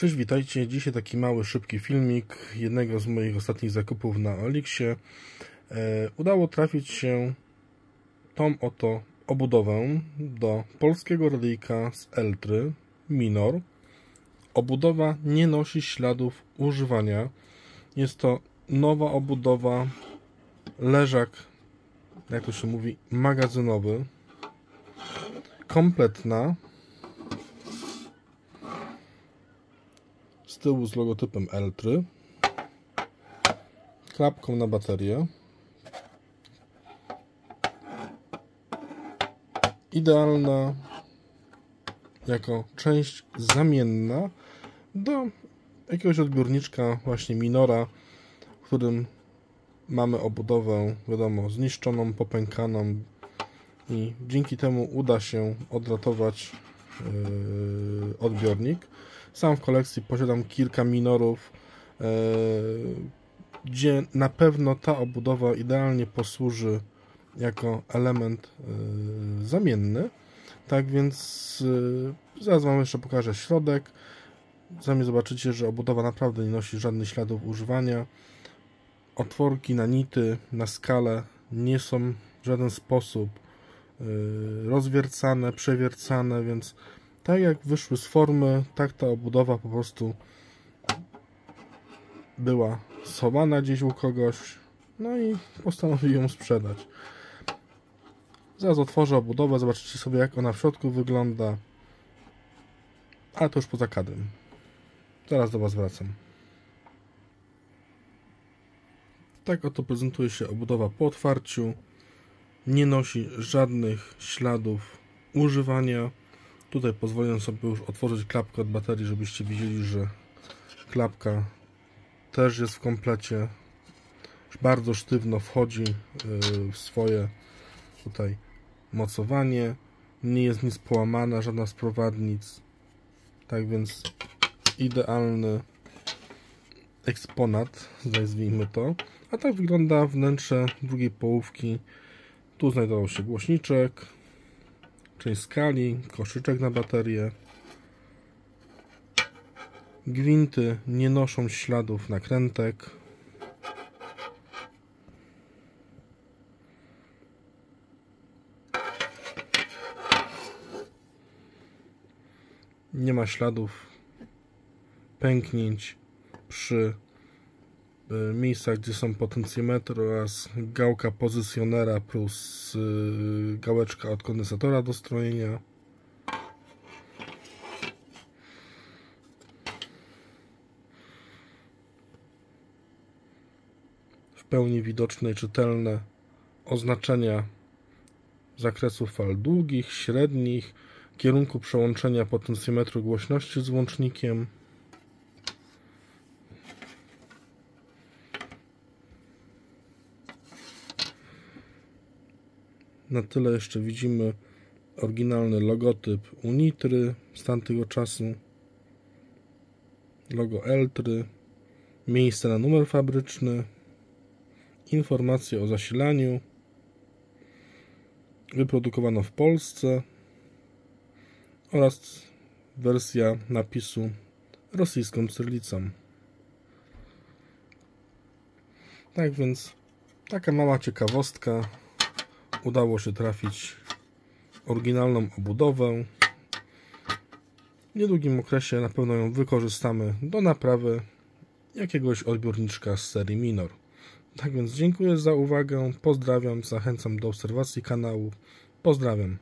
Cześć, witajcie. Dzisiaj taki mały, szybki filmik jednego z moich ostatnich zakupów na Olixie. E, udało trafić się tą oto obudowę do polskiego radyjka z Eltry Minor. Obudowa nie nosi śladów używania. Jest to nowa obudowa, leżak, jak to się mówi, magazynowy, kompletna, tyłu z logotypem Eltry, klapką na baterię, idealna jako część zamienna do jakiegoś odbiorniczka właśnie minora, w którym mamy obudowę, wiadomo, zniszczoną, popękaną i dzięki temu uda się odratować yy, odbiornik. Sam w kolekcji posiadam kilka minorów, yy, gdzie na pewno ta obudowa idealnie posłuży jako element yy, zamienny. Tak więc yy, zaraz Wam jeszcze pokażę środek. Sami zobaczycie, że obudowa naprawdę nie nosi żadnych śladów używania. Otworki na nity, na skalę nie są w żaden sposób rozwiercane, przewiercane, więc tak jak wyszły z formy, tak ta obudowa po prostu była schowana gdzieś u kogoś, no i postanowił ją sprzedać. Zaraz otworzę obudowę, zobaczycie sobie jak ona w środku wygląda, ale to już poza kadrem. Zaraz do Was wracam. Tak oto prezentuje się obudowa po otwarciu. Nie nosi żadnych śladów używania. Tutaj pozwolę sobie już otworzyć klapkę od baterii, żebyście widzieli, że klapka też jest w komplecie. Bardzo sztywno wchodzi y, w swoje tutaj mocowanie. Nie jest nic połamana, żadna z prowadnic. Tak więc idealny eksponat, nazwijmy to. A tak wygląda wnętrze drugiej połówki. Tu znajdował się głośniczek, część skali, koszyczek na baterię. Gwinty nie noszą śladów nakrętek. Nie ma śladów pęknięć przy miejsca, gdzie są potencjometr oraz gałka pozycjonera plus y, gałeczka od kondensatora do strojenia. W pełni widoczne i czytelne oznaczenia zakresu fal długich, średnich, kierunku przełączenia potencjometru głośności z łącznikiem. Na tyle jeszcze widzimy oryginalny logotyp Unitry z tamtego czasu, logo Eltry, miejsce na numer fabryczny, informacje o zasilaniu, wyprodukowano w Polsce. Oraz wersja napisu rosyjską cyrylicą. Tak więc taka mała ciekawostka udało się trafić oryginalną obudowę. W niedługim okresie na pewno ją wykorzystamy do naprawy jakiegoś odbiorniczka z serii Minor. Tak więc dziękuję za uwagę, pozdrawiam, zachęcam do obserwacji kanału. Pozdrawiam.